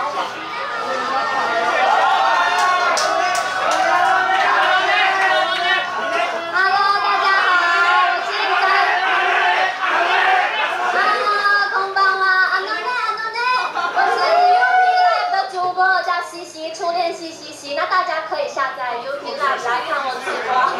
Hello，大家好，那我们今天要带来的演出是你们看我直播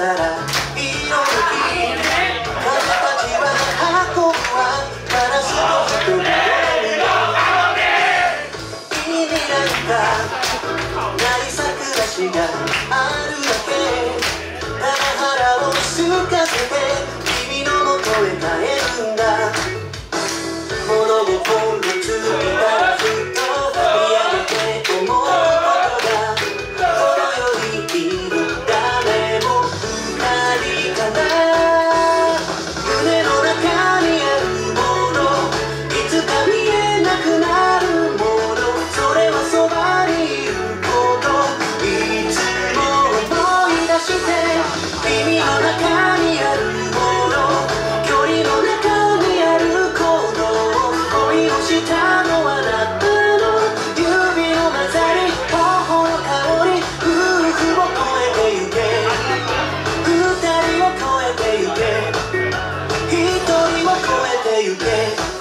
たら色きたちは箱はガラスの人々に意味なんかない桜が you get.